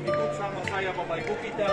ikut sama saya membantu kita.